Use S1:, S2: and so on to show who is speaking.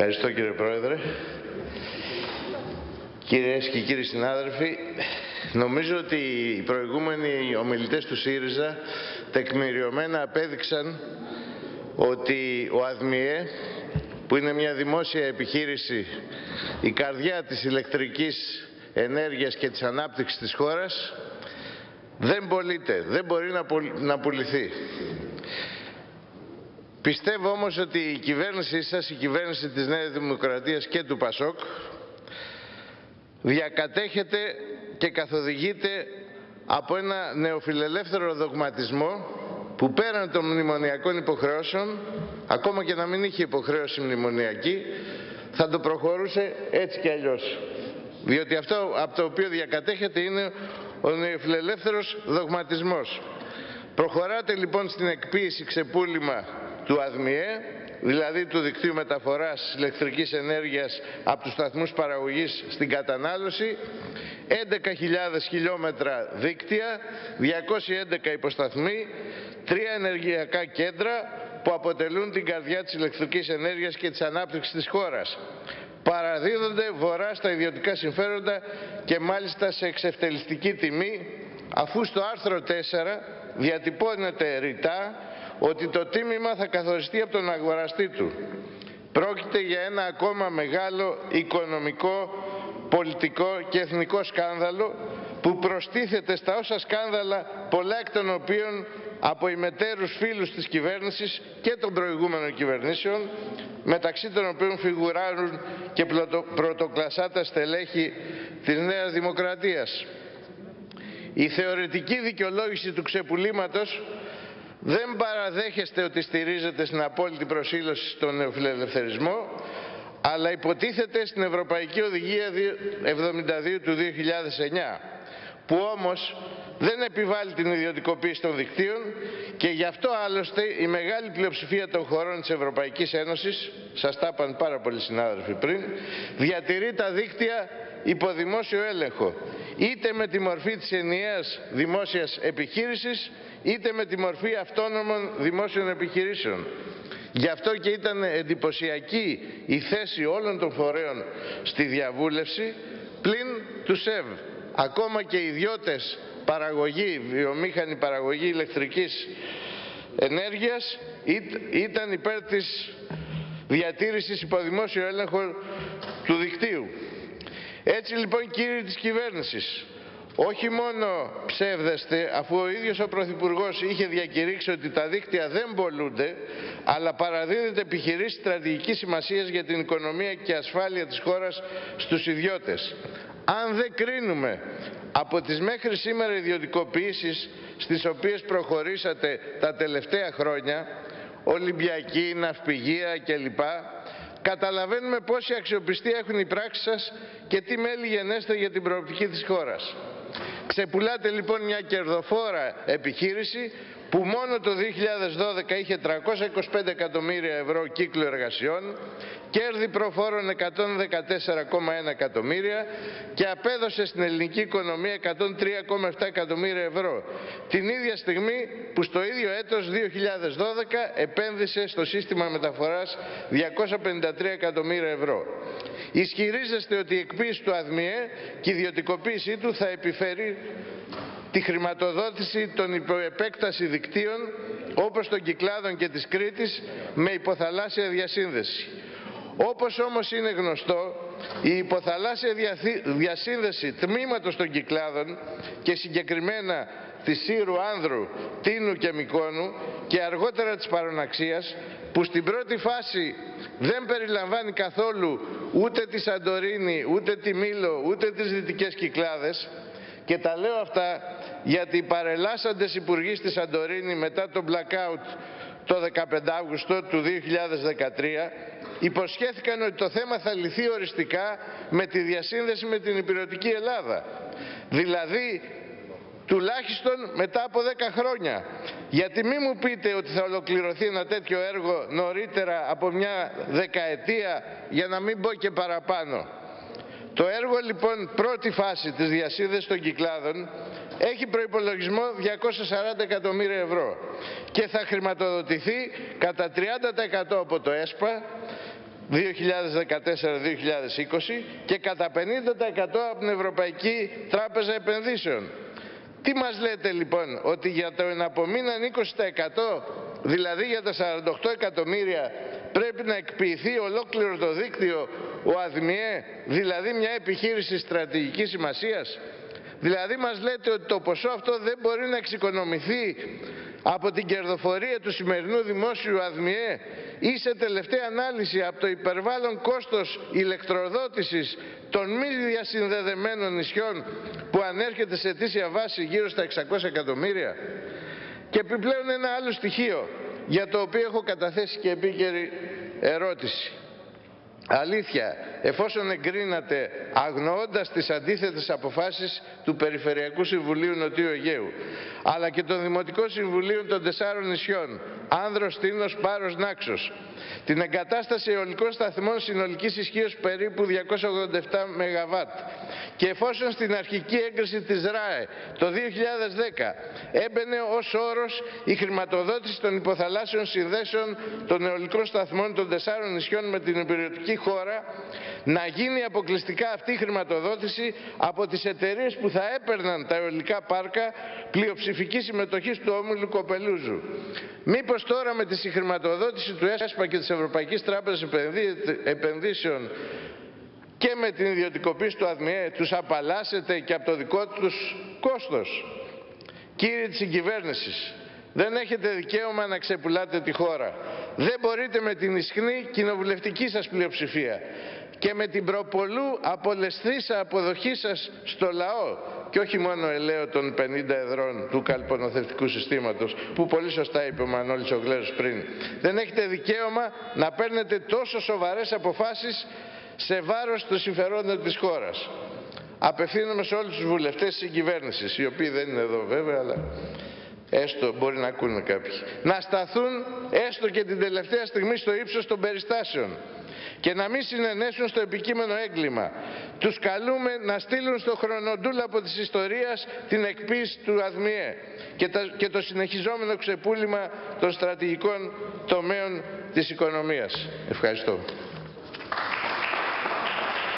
S1: Ευχαριστώ κύριε Πρόεδρε. Κυρίες και κύριοι συνάδελφοι, νομίζω ότι οι προηγούμενοι ομιλητές του ΣΥΡΙΖΑ τεκμηριωμένα απέδειξαν ότι ο ΑΔΜΙΕ, που είναι μια δημόσια επιχείρηση, η καρδιά της ηλεκτρικής ενέργειας και της ανάπτυξης της χώρας, δεν πωλείται, δεν μπορεί να πουληθεί. Πιστεύω όμως ότι η κυβέρνησή σας, η κυβέρνηση της Νέας Δημοκρατίας και του ΠΑΣΟΚ διακατέχεται και καθοδηγείται από ένα νεοφιλελεύθερο δογματισμό που πέραν των μνημονιακών υποχρεώσεων, ακόμα και να μην είχε υποχρέωση μνημονιακή, θα το προχωρούσε έτσι κι αλλιώς. Διότι αυτό από το οποίο διακατέχεται είναι ο νεοφιλελεύθερος δογματισμός. Προχωράτε λοιπόν στην εκποίηση ξεπούλημα του ΑΔΜΙΕ, δηλαδή του δικτύου μεταφοράς ηλεκτρικής ενέργειας από τους σταθμούς παραγωγής στην κατανάλωση, 11.000 χιλιόμετρα δίκτυα, 211 υποσταθμοί, τρία ενεργειακά κέντρα που αποτελούν την καρδιά της ηλεκτρικής ενέργειας και της ανάπτυξης της χώρας. Παραδίδονται βορρά στα ιδιωτικά συμφέροντα και μάλιστα σε εξευτελιστική τιμή, αφού στο άρθρο 4 διατυπώνεται ρητά ότι το τίμημα θα καθοριστεί από τον αγοραστή του. Πρόκειται για ένα ακόμα μεγάλο οικονομικό, πολιτικό και εθνικό σκάνδαλο που προστίθεται στα όσα σκάνδαλα πολλά εκ των οποίων από ημετέρους φίλους της κυβέρνησης και των προηγούμενων κυβερνήσεων μεταξύ των οποίων φιγουράρουν και πρωτοκλασάτα στελέχη της Νέας Δημοκρατίας. Η θεωρητική δικαιολόγηση του ξεπουλήματος δεν παραδέχεστε ότι στηρίζεται στην απόλυτη προσήλωση στον νεοφιλελευθερισμό, αλλά υποτίθεται στην Ευρωπαϊκή Οδηγία 72 του 2009, που όμως δεν επιβάλλει την ιδιωτικοποίηση των δικτύων και γι' αυτό άλλωστε η μεγάλη πλειοψηφία των χωρών της Ευρωπαϊκής Ένωσης, σας τα είπαν πάρα πολλοί συνάδελφοι πριν, διατηρεί τα δίκτυα υπό δημόσιο έλεγχο, είτε με τη μορφή της ενιαίας δημόσιας επιχείρησης, είτε με τη μορφή αυτόνομων δημόσιων επιχειρήσεων. Γι' αυτό και ήταν εντυπωσιακή η θέση όλων των φορέων στη διαβούλευση πλην του ΣΕΒ. Ακόμα και οι ιδιώτες παραγωγή, βιομήχανη παραγωγή ηλεκτρικής ενέργειας ήταν υπέρ της διατήρησης υποδημόσιο έλεγχο του δικτύου. Έτσι λοιπόν κύριοι της κυβέρνησης, όχι μόνο ψεύδεστε, αφού ο ίδιος ο Πρωθυπουργός είχε διακηρύξει ότι τα δίκτυα δεν πολλούνται, αλλά παραδίδεται επιχειρήσεις στρατηγικής σημασίας για την οικονομία και ασφάλεια της χώρας στους ιδιώτες. Αν δεν κρίνουμε από τις μέχρι σήμερα ιδιωτικοποιήσεις στις οποίες προχωρήσατε τα τελευταία χρόνια, Ολυμπιακή, Ναυπηγεία κλπ, καταλαβαίνουμε πόση αξιοπιστία έχουν οι πράξεις σας και τι μέλη γενέστε για την προοπτική της χώρας. Ξεπουλάτε λοιπόν μια κερδοφόρα επιχείρηση που μόνο το 2012 είχε 325 εκατομμύρια ευρώ κύκλο εργασιών, κέρδη προφόρων 114,1 εκατομμύρια και απέδωσε στην ελληνική οικονομία 103,7 εκατομμύρια ευρώ. Την ίδια στιγμή που στο ίδιο έτος 2012 επένδυσε στο σύστημα μεταφοράς 253 εκατομμύρια ευρώ. Ισχυρίζεστε ότι η εκποίηση του ΑΔΜΙΕ και η ιδιωτικοποίησή του θα επιφέρει τη χρηματοδότηση των υποεπέκταση δικτύων όπως των Κυκλάδων και της Κρήτης με υποθαλάσσια διασύνδεση. Όπως όμως είναι γνωστό, η υποθαλάσσια διασύνδεση τμήματος των Κυκλάδων και συγκεκριμένα της Σύρου Άνδρου, Τίνου και Μικόνου και αργότερα της Παροναξίας που στην πρώτη φάση δεν περιλαμβάνει καθόλου ούτε τη Σαντορίνη, ούτε τη Μήλο, ούτε τις Δυτικές Κυκλάδες και τα λέω αυτά γιατί οι παρελάσσαντες υπουργοί στη Σαντορίνη μετά το blackout το 15 Αύγουστο του 2013 υποσχέθηκαν ότι το θέμα θα λυθεί οριστικά με τη διασύνδεση με την υπηρετική Ελλάδα. Δηλαδή τουλάχιστον μετά από 10 χρόνια. Γιατί μη μου πείτε ότι θα ολοκληρωθεί ένα τέτοιο έργο νωρίτερα από μια δεκαετία για να μην πω και παραπάνω. Το έργο λοιπόν πρώτη φάση της διασύνδεσης των κυκλάδων έχει προϋπολογισμό 240 εκατομμύρια ευρώ και θα χρηματοδοτηθεί κατά 30% από το ΕΣΠΑ 2014-2020 και κατά 50% από την Ευρωπαϊκή Τράπεζα Επενδύσεων. Τι μας λέτε λοιπόν, ότι για το εναπομείναν 20% δηλαδή για τα 48 εκατομμύρια πρέπει να εκποιηθεί ολόκληρο το δίκτυο ο ΑΔΜΙΕ, δηλαδή μια επιχείρηση στρατηγικής σημασίας. Δηλαδή μας λέτε ότι το ποσό αυτό δεν μπορεί να εξοικονομηθεί από την κερδοφορία του σημερινού δημόσιου ΑΔΜΙΕ ή σε τελευταία ανάλυση από το υπερβάλλον κόστος ηλεκτροδότησης των μη διασυνδεδεμένων νησιών που ανέρχεται σε αιτήσια βάση γύρω στα 600 εκατομμύρια. Και επιπλέον ένα άλλο στοιχείο για το οποίο έχω καταθέσει και επίκαιρη ερώτηση. Αλήθεια, εφόσον εγκρίνατε αγνοώντας τις αντίθετες αποφάσεις του Περιφερειακού Συμβουλίου Νοτιού Αιγαίου αλλά και των Δημοτικών Συμβουλίων των τεσσάρων νησιών Άνδρος, Τίνος, Πάρος, Νάξος την εγκατάσταση αιωλικών σταθμών συνολικής ισχύως περίπου 287 ΜΒ και εφόσον στην αρχική έγκριση της ΡΑΕ το 2010 έμπαινε ως όρος η χρηματοδότηση των υποθαλάσσιων συνδέσεων των αιωλικών σταθμών των τεσσάρων νησιών με την υπηρετική χώρα να γίνει αποκλειστικά αυτή η χρηματοδότηση από τις εταιρείες που θα έπαιρναν τα αιωλικά πάρκα πλειοψηφικής συμμετοχής του όμιλου Κοπελούζου. Μήπως τώρα με τη συγχρηματοδότηση του ΕΣΠΑ και της Ευρωπαϊκής Τράπεζας Επενδύσεων και με την ιδιωτικοποίηση του ΑΔΜΙΕ τους απαλλάσσετε και από το δικό τους κόστος. Κύριοι της συγκυβέρνησης, δεν έχετε δικαίωμα να ξεπουλάτε τη χώρα. Δεν μπορείτε με την ισχνή κοινοβουλευτική σας πλειοψηφία και με την προπολού απολεσθήσα αποδοχή σας στο λαό και όχι μόνο ελαίο των 50 εδρών του καλπονοθευτικού συστήματος που πολύ σωστά είπε ο Μανώλης ο Γλέρος πριν. Δεν έχετε δικαίωμα να παίρνετε τόσο σοβαρές αποφάσεις σε βάρος των συμφερόντων της χώρας. Απευθύνομαι σε όλους τους βουλευτές της συγκυβέρνησης, οι οποίοι δεν είναι εδώ βέβαια, αλλά έστω μπορεί να ακούνε κάποιοι, να σταθούν έστω και την τελευταία στιγμή στο ύψος των περιστάσεων και να μην συνενέσουν στο επικείμενο έγκλημα. Τους καλούμε να στείλουν στο χρονοτούλαπο της ιστορίας την εκποίηση του ΑΔΜΙΕ και, και το συνεχιζόμενο ξεπούλημα των στρατηγικών τομέων της οικονομίας. Ευχαριστώ.